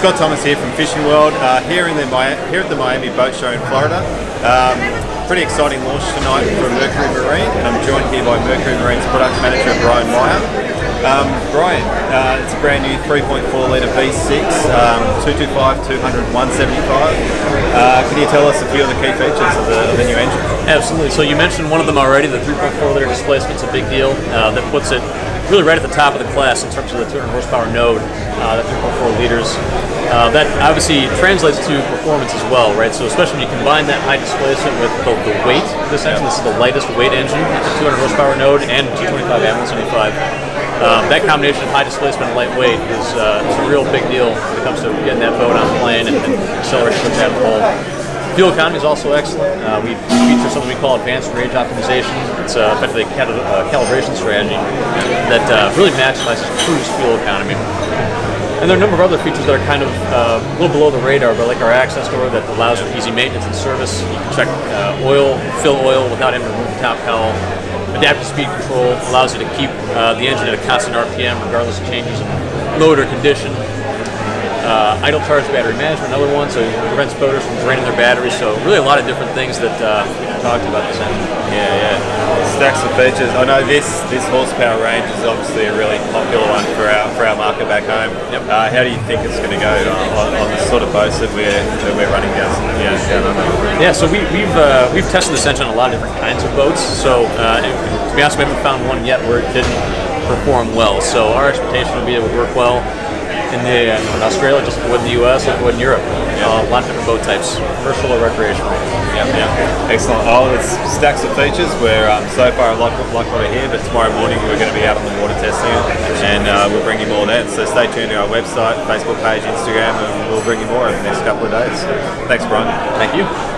Scott Thomas here from Fishing World, uh, here in the here at the Miami Boat Show in Florida. Um, pretty exciting launch tonight from Mercury Marine, and I'm joined here by Mercury Marine's product manager Brian Meyer. Um, Brian, uh, it's a brand new 3.4 litre V6, um, 225, 200, 175. Uh, can you tell us a few of the key features of the, of the new engine? Absolutely. So you mentioned one of them already. The 3.4 liter displacement's a big deal. Uh, that puts it really right at the top of the class in terms of the 200 horsepower node, uh, that 3.4 liters. Uh, that obviously translates to performance as well, right? So especially when you combine that high displacement with the, the weight of this engine, this is the lightest weight engine at the 200 horsepower node and 225 and 175. Um, that combination of high displacement and lightweight is, uh, is a real big deal when it comes to getting that boat on the plane and, and out the hole. Fuel economy is also excellent. Uh, we feature something we call advanced range optimization. It's uh, effectively a cal uh, calibration strategy that uh, really maximizes cruise fuel economy. And there are a number of other features that are kind of uh, a little below the radar, but like our access door that allows for easy maintenance and service. You can check uh, oil, fill oil without having to remove the top cowl. Adaptive speed control allows you to keep the engine at a constant RPM regardless of changes in load or condition. Uh, idle charge battery management, another one, so it prevents boaters from draining their batteries. So really a lot of different things that uh, we can talk about this engine. Yeah, yeah. Stacks of features. I know this this horsepower range is obviously a really popular one for our for our market back home. Yep. Uh, how do you think it's going to go on, on, the sort of boats that we're that we're running down, know, down under? Yeah, so we, we've uh, we've tested this engine on a lot of different kinds of boats. So uh, to be honest, we haven't found one yet where it didn't perform well. So our expectation would be it would work well in the uh, in Australia, just like in the U.S., like in Europe. Yeah. Uh, a lot of different boat types, commercial or recreational. Yeah, yeah. Excellent. Oh, it's stacks of features. Where um, so far I like, like what I hear, but tomorrow morning we're going to be out on the water testing it, and uh, we'll bring you more then. So stay tuned to our website, Facebook page, Instagram, and we'll bring you more over the next couple of days. Thanks, Brian. Thank you.